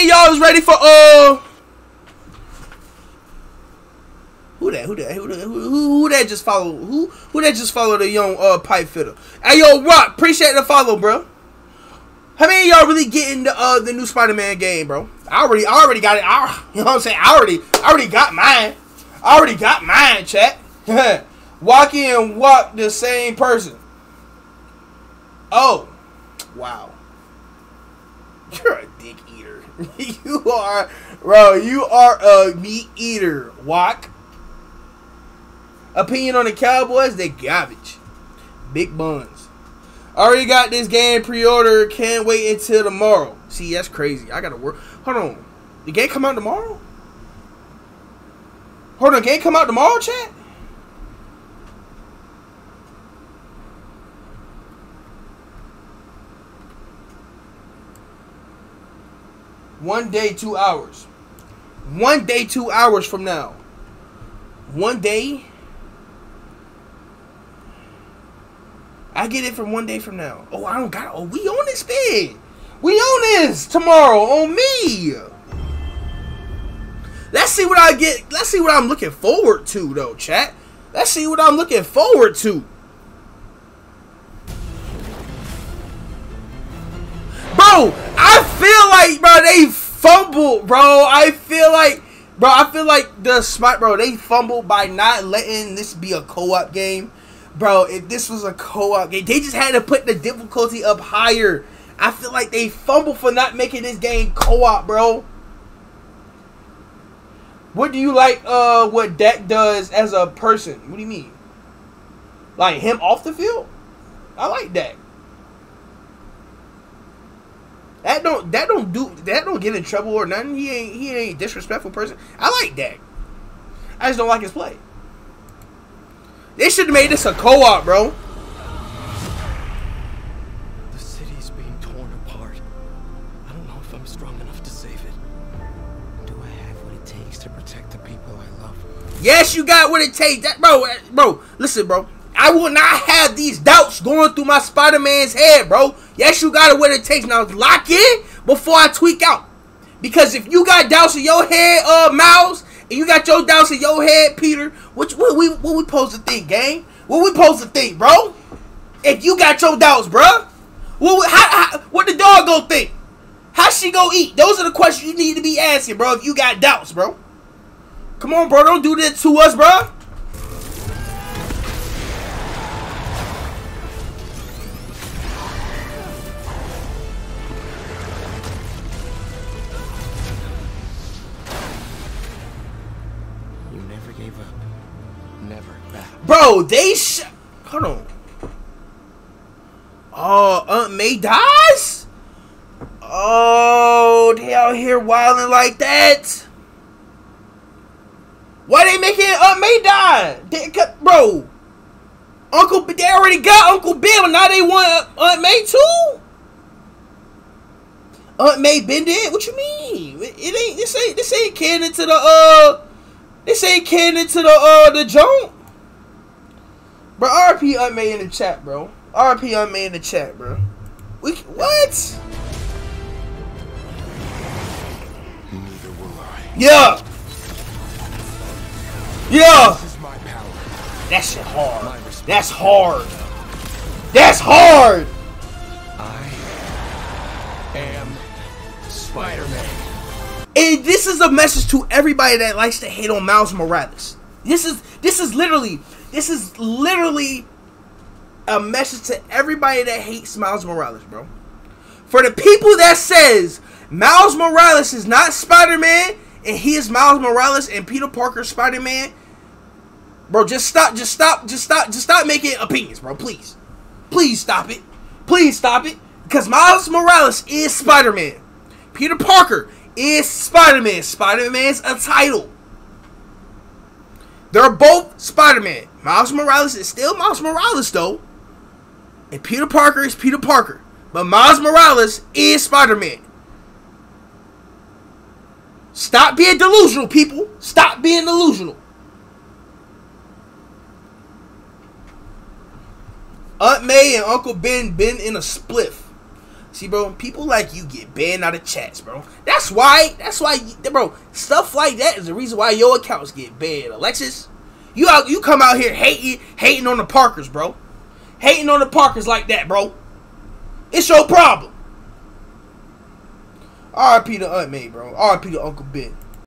y'all is ready for uh? Who that? Who that? Who that? Who, who, that just follow? Who who that just follow the young uh pipe fitter? Hey yo, Rock, appreciate the follow, bro. How many y'all really getting the uh the new Spider-Man game, bro? I already I already got it. I, you know what I'm saying? I already I already got mine. I already got mine, chat. walk in, Walk the same person. Oh, wow. You're a dick eater. you are, bro. You are a meat eater. Walk. Opinion on the Cowboys? They garbage. Big buns. Already got this game pre-order. Can't wait until tomorrow. See, that's crazy. I gotta work. Hold on. The game come out tomorrow? Hold on. Game come out tomorrow, chat? One day, two hours. One day, two hours from now. One day. I get it from one day from now. Oh, I don't got. Oh, we on this bid. We on this tomorrow on me. Let's see what I get. Let's see what I'm looking forward to, though, chat. Let's see what I'm looking forward to. Bro, I feel like, bro, they fumbled, bro. I feel like, bro, I feel like the smart, bro, they fumbled by not letting this be a co-op game. Bro, if this was a co-op game, they just had to put the difficulty up higher. I feel like they fumbled for not making this game co-op, bro. What do you like uh what Dak does as a person? What do you mean? Like him off the field? I like Dak. That don't that don't do that don't get in trouble or nothing. He ain't he ain't a disrespectful person. I like Dak. I just don't like his play. They should have made this a co-op, bro. The city's being torn apart. I don't know if I'm strong enough to save it. Do I have what it takes to protect the people I love? Yes, you got what it takes. That bro, eh, bro, listen, bro. I will not have these doubts going through my Spider-Man's head, bro. Yes, you got it what it takes. Now lock in before I tweak out. Because if you got doubts in your head, uh, Miles, and you got your doubts in your head, Peter, what, what we what we supposed to think, gang? What we supposed to think, bro? If you got your doubts, bro, what how, how, what the dog gonna think? How she gonna eat? Those are the questions you need to be asking, bro. If you got doubts, bro. Come on, bro. Don't do that to us, bro. Bro, they sh- Hold on. Oh, Aunt May dies? Oh, they out here wilding like that? Why they making Aunt May die? They, bro, Uncle, they already got Uncle but now they want Aunt May too? Aunt May been dead? What you mean? It, it ain't, this ain't, this ain't canon to the, uh, this ain't canon to the, uh, the joint. Bro, RP May in the chat, bro. RP May in the chat, bro. We what? Neither will I. Yeah, yeah. This is my power. That shit hard. That's hard. That's hard. I am Spider-Man. And this is a message to everybody that likes to hate on Miles Morales. This is this is literally this is literally a message to everybody that hates Miles Morales, bro. For the people that says Miles Morales is not Spider-Man and he is Miles Morales and Peter Parker Spider-Man, bro, just stop, just stop, just stop, just stop making opinions, bro. Please, please stop it, please stop it, because Miles Morales is Spider-Man. Peter Parker is Spider-Man. Spider-Man's a title. They're both Spider-Man. Miles Morales is still Miles Morales though. And Peter Parker is Peter Parker. But Miles Morales is Spider-Man. Stop being delusional, people. Stop being delusional. Aunt May and Uncle Ben been in a spliff. See, bro, people like you get banned out of chats, bro. That's why. That's why, bro. Stuff like that is the reason why your accounts get banned. Alexis, you out, you come out here hating, hating on the Parkers, bro. Hating on the Parkers like that, bro. It's your problem. R.I.P. to Aunt May, bro. R.I.P. to Uncle Ben.